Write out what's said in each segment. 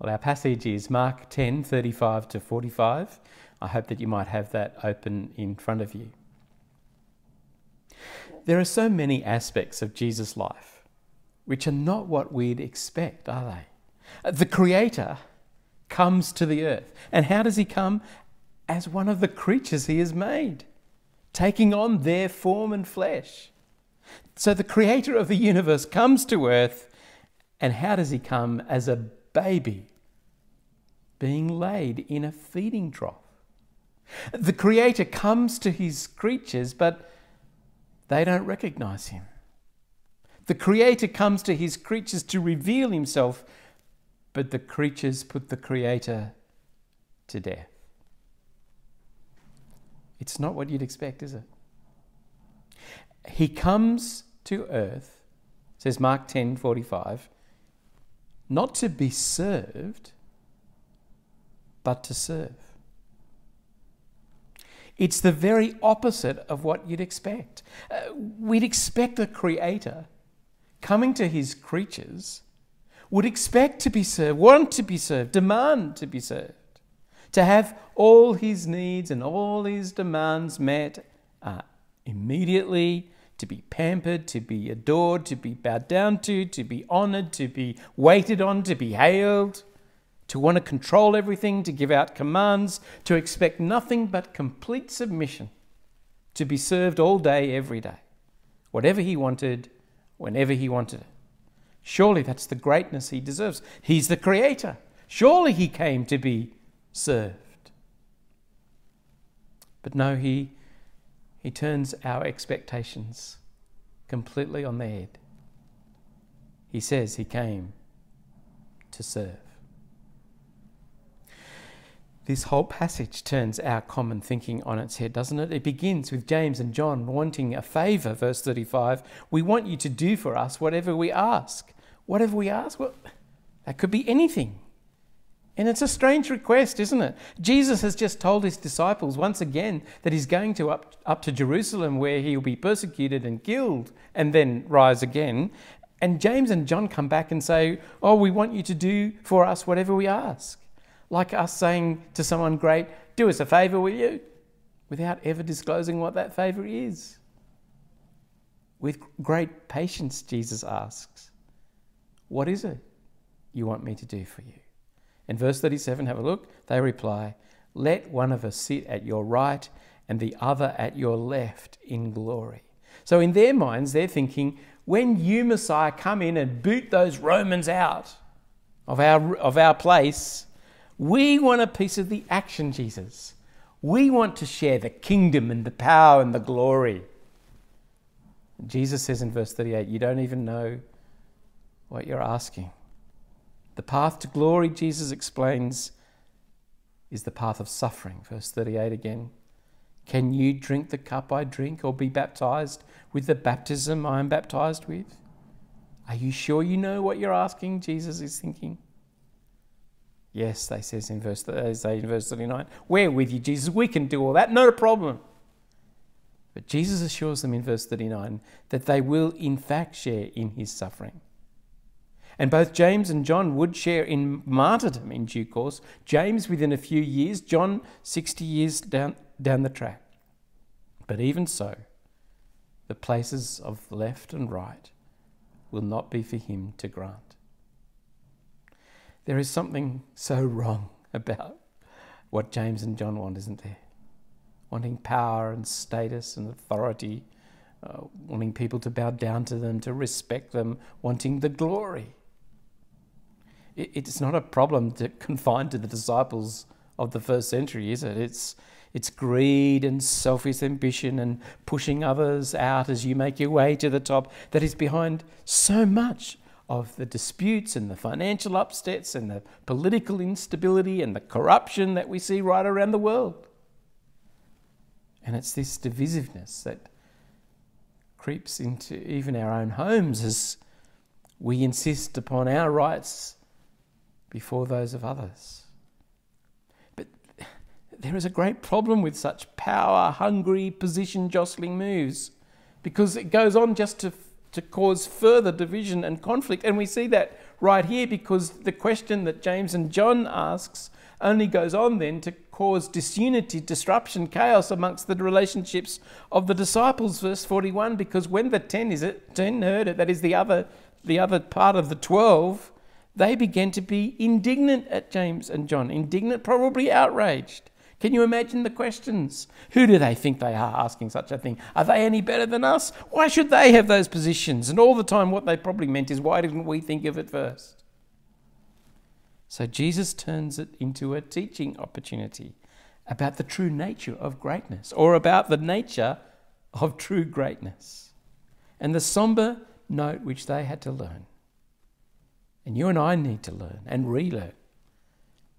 Well, our passage is Mark 10 35 to 45. I hope that you might have that open in front of you. There are so many aspects of Jesus' life which are not what we'd expect, are they? The Creator comes to the earth. And how does he come? As one of the creatures he has made, taking on their form and flesh. So the Creator of the universe comes to earth. And how does he come? As a baby being laid in a feeding trough. The Creator comes to his creatures, but they don't recognize him. The Creator comes to his creatures to reveal himself, but the creatures put the Creator to death. It's not what you'd expect, is it? He comes to earth, says Mark 10 45, not to be served, but to serve. It's the very opposite of what you'd expect. Uh, we'd expect the Creator coming to His creatures would expect to be served, want to be served, demand to be served, to have all His needs and all His demands met uh, immediately, to be pampered, to be adored, to be bowed down to, to be honoured, to be waited on, to be hailed to want to control everything, to give out commands, to expect nothing but complete submission, to be served all day, every day, whatever he wanted, whenever he wanted it. Surely that's the greatness he deserves. He's the creator. Surely he came to be served. But no, he, he turns our expectations completely on their head. He says he came to serve. This whole passage turns our common thinking on its head, doesn't it? It begins with James and John wanting a favour, verse 35. We want you to do for us whatever we ask. Whatever we ask? Well, that could be anything. And it's a strange request, isn't it? Jesus has just told his disciples once again that he's going to up, up to Jerusalem where he'll be persecuted and killed and then rise again. And James and John come back and say, Oh, we want you to do for us whatever we ask like us saying to someone great, Do us a favour, will you? without ever disclosing what that favour is. With great patience, Jesus asks, What is it you want me to do for you? In verse 37, have a look. They reply, Let one of us sit at your right and the other at your left in glory. So, in their minds, they're thinking, when you, Messiah, come in and boot those Romans out of our, of our place, we want a piece of the action, Jesus. We want to share the kingdom and the power and the glory. Jesus says in verse 38, You don't even know what you're asking. The path to glory, Jesus explains, is the path of suffering. Verse 38 again. Can you drink the cup I drink or be baptized with the baptism I am baptized with? Are you sure you know what you're asking? Jesus is thinking. Yes, they says in verse they say in verse 39, we're with you, Jesus. We can do all that, no problem. But Jesus assures them in verse 39 that they will in fact share in his suffering. And both James and John would share in martyrdom in due course. James within a few years, John 60 years down, down the track. But even so, the places of left and right will not be for him to grant. There is something so wrong about what James and John want, isn't there? Wanting power and status and authority, uh, wanting people to bow down to them, to respect them, wanting the glory. It, it's not a problem to, confined to the disciples of the first century, is it? It's, it's greed and selfish ambition and pushing others out as you make your way to the top that is behind so much of the disputes and the financial upsets and the political instability and the corruption that we see right around the world. And it's this divisiveness that creeps into even our own homes as we insist upon our rights before those of others. But there is a great problem with such power hungry, position jostling moves because it goes on just to to cause further division and conflict. And we see that right here because the question that James and John asks only goes on then to cause disunity, disruption, chaos amongst the relationships of the disciples. Verse 41, because when the 10 is it, 10 heard it, that is the other, the other part of the 12, they began to be indignant at James and John. Indignant, probably outraged. Can you imagine the questions? Who do they think they are asking such a thing? Are they any better than us? Why should they have those positions? And all the time, what they probably meant is, why didn't we think of it first? So Jesus turns it into a teaching opportunity about the true nature of greatness or about the nature of true greatness and the somber note which they had to learn. And you and I need to learn and relearn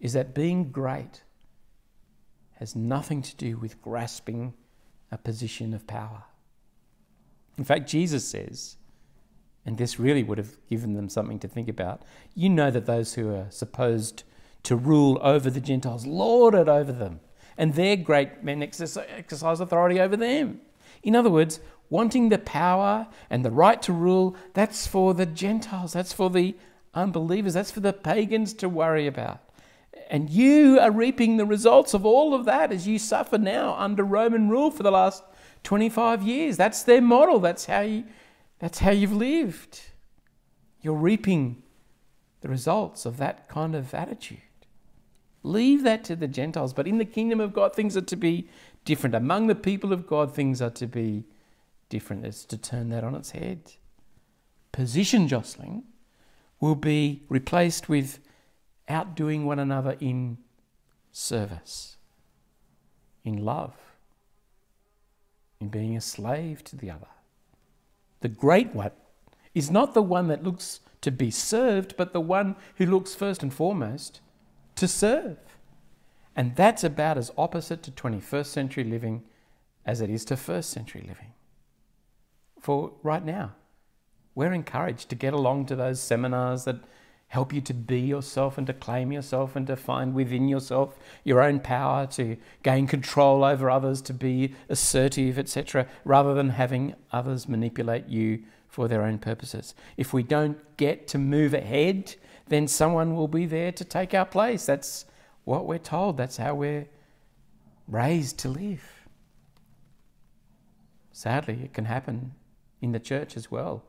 is that being great has nothing to do with grasping a position of power. In fact, Jesus says, and this really would have given them something to think about. You know that those who are supposed to rule over the Gentiles lord it over them, and their great men exercise authority over them. In other words, wanting the power and the right to rule, that's for the Gentiles, that's for the unbelievers, that's for the pagans to worry about. And you are reaping the results of all of that as you suffer now under Roman rule for the last 25 years. That's their model. That's how you, that's how you've lived. You're reaping the results of that kind of attitude. Leave that to the Gentiles. But in the kingdom of God, things are to be different. Among the people of God, things are to be different. It's to turn that on its head. Position jostling will be replaced with outdoing one another in service, in love, in being a slave to the other. The great one is not the one that looks to be served, but the one who looks first and foremost to serve. And that's about as opposite to 21st century living as it is to first century living. For right now, we're encouraged to get along to those seminars that help you to be yourself and to claim yourself and to find within yourself your own power, to gain control over others, to be assertive, etc., rather than having others manipulate you for their own purposes. If we don't get to move ahead, then someone will be there to take our place. That's what we're told, that's how we're raised to live. Sadly, it can happen in the church as well,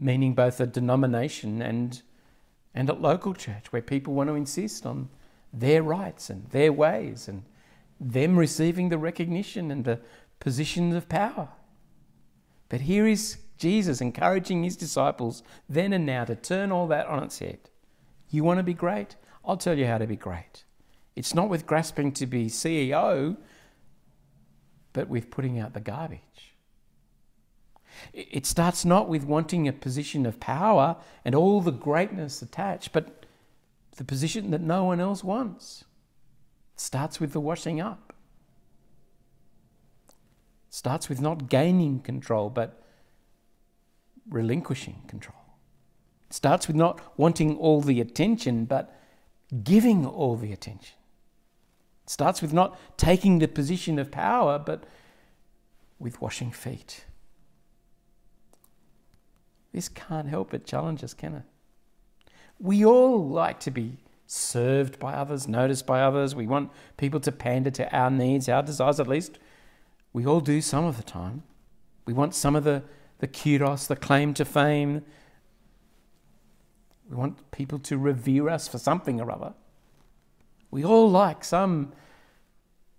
meaning both a denomination and and at local church where people want to insist on their rights and their ways and them receiving the recognition and the positions of power. But here is Jesus encouraging his disciples then and now to turn all that on its head. You want to be great? I'll tell you how to be great. It's not with grasping to be CEO, but with putting out the garbage. It starts not with wanting a position of power and all the greatness attached, but the position that no one else wants. It starts with the washing up. It starts with not gaining control, but relinquishing control. It starts with not wanting all the attention, but giving all the attention. It starts with not taking the position of power, but with washing feet. This can't help but challenge us, can it? We all like to be served by others, noticed by others. We want people to pander to our needs, our desires, at least. We all do some of the time. We want some of the, the kudos, the claim to fame. We want people to revere us for something or other. We all like some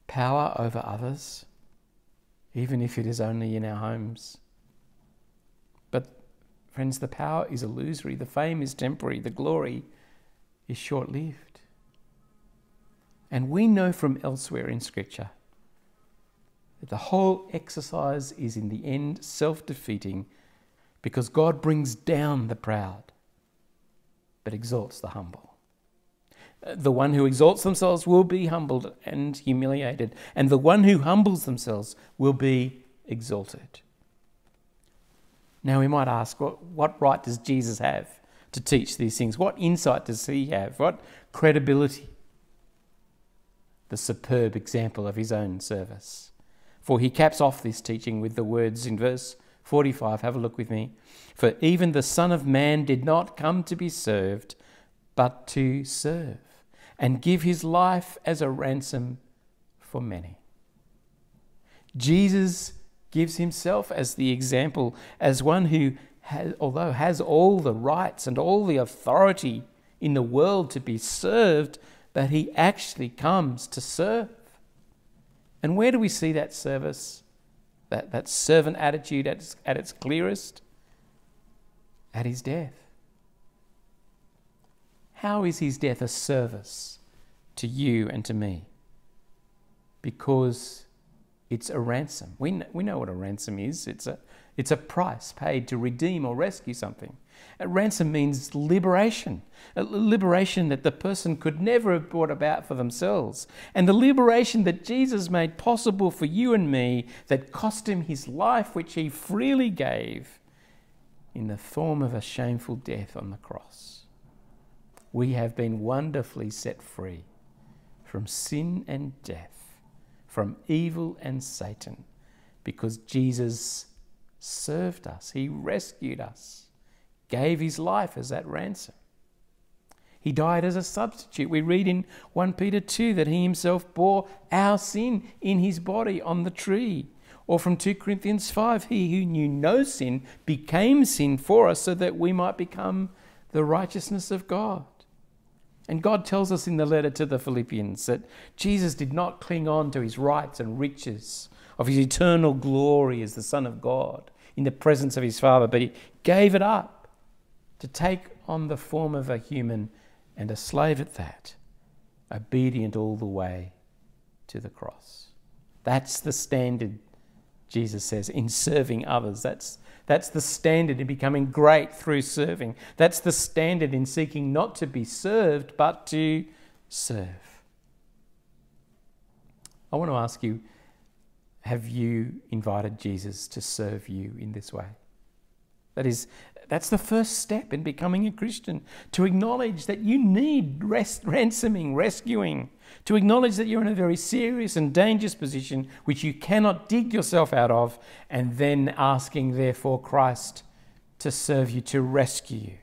power over others, even if it is only in our homes. Friends, the power is illusory, the fame is temporary, the glory is short lived. And we know from elsewhere in Scripture that the whole exercise is in the end self defeating because God brings down the proud but exalts the humble. The one who exalts themselves will be humbled and humiliated, and the one who humbles themselves will be exalted. Now, we might ask, what, what right does Jesus have to teach these things? What insight does he have? What credibility? The superb example of his own service. For he caps off this teaching with the words in verse 45. Have a look with me. For even the Son of Man did not come to be served, but to serve and give his life as a ransom for many. Jesus gives himself as the example, as one who, has, although has all the rights and all the authority in the world to be served, but he actually comes to serve. And where do we see that service, that, that servant attitude at its, at its clearest? At his death. How is his death a service to you and to me? Because it's a ransom. We know, we know what a ransom is. It's a, it's a price paid to redeem or rescue something. A ransom means liberation, a liberation that the person could never have brought about for themselves, and the liberation that Jesus made possible for you and me that cost him his life, which he freely gave in the form of a shameful death on the cross. We have been wonderfully set free from sin and death, from evil and Satan, because Jesus served us, He rescued us, gave His life as that ransom. He died as a substitute. We read in 1 Peter 2 that He Himself bore our sin in His body on the tree. Or from 2 Corinthians 5, He who knew no sin became sin for us so that we might become the righteousness of God. And God tells us in the letter to the Philippians that Jesus did not cling on to his rights and riches of his eternal glory as the Son of God in the presence of his Father, but he gave it up to take on the form of a human and a slave at that, obedient all the way to the cross. That's the standard, Jesus says, in serving others. That's, that's the standard in becoming great through serving. That's the standard in seeking not to be served, but to serve. I want to ask you have you invited Jesus to serve you in this way? That is, that's the first step in becoming a Christian to acknowledge that you need rest, ransoming, rescuing, to acknowledge that you're in a very serious and dangerous position which you cannot dig yourself out of, and then asking, therefore, Christ to serve you, to rescue you.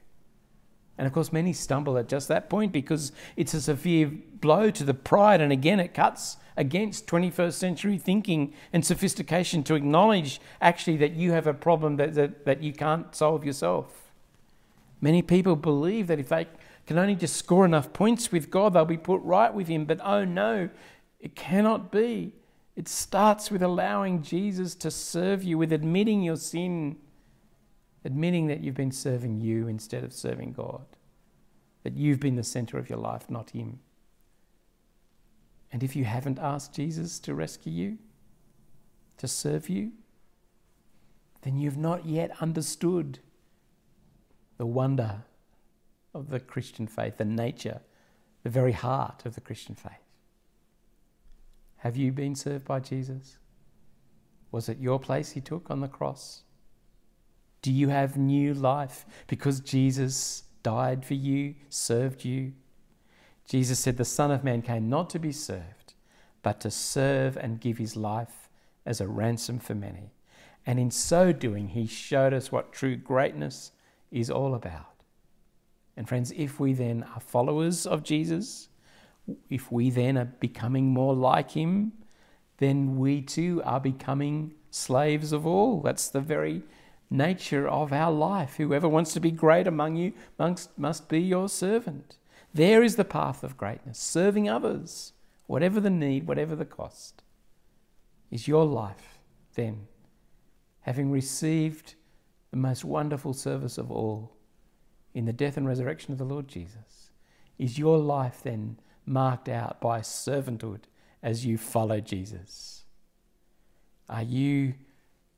And of course, many stumble at just that point because it's a severe blow to the pride, and again, it cuts against 21st century thinking and sophistication to acknowledge actually that you have a problem that, that, that you can't solve yourself. Many people believe that if they can only just score enough points with God, they'll be put right with Him. But oh no, it cannot be. It starts with allowing Jesus to serve you, with admitting your sin, admitting that you've been serving you instead of serving God, that you've been the center of your life, not Him. And if you haven't asked Jesus to rescue you, to serve you, then you've not yet understood the wonder of the Christian faith, the nature, the very heart of the Christian faith. Have you been served by Jesus? Was it your place he took on the cross? Do you have new life because Jesus died for you, served you? Jesus said, The Son of Man came not to be served, but to serve and give his life as a ransom for many. And in so doing, he showed us what true greatness is all about. And friends, if we then are followers of Jesus, if we then are becoming more like him, then we too are becoming slaves of all. That's the very nature of our life. Whoever wants to be great among you must, must be your servant. There is the path of greatness, serving others, whatever the need, whatever the cost. Is your life then, having received the most wonderful service of all in the death and resurrection of the Lord Jesus, is your life then marked out by servanthood as you follow Jesus? Are you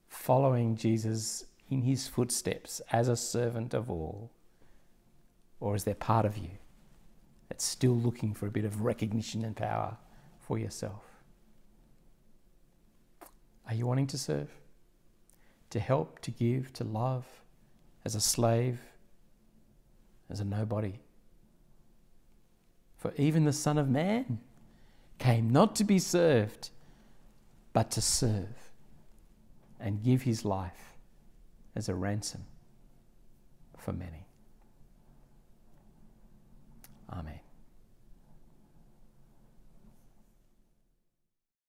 following Jesus in his footsteps as a servant of all? Or is there part of you that's still looking for a bit of recognition and power for yourself. Are you wanting to serve? To help, to give, to love, as a slave, as a nobody? For even the Son of Man came not to be served, but to serve and give his life as a ransom for many. Amen.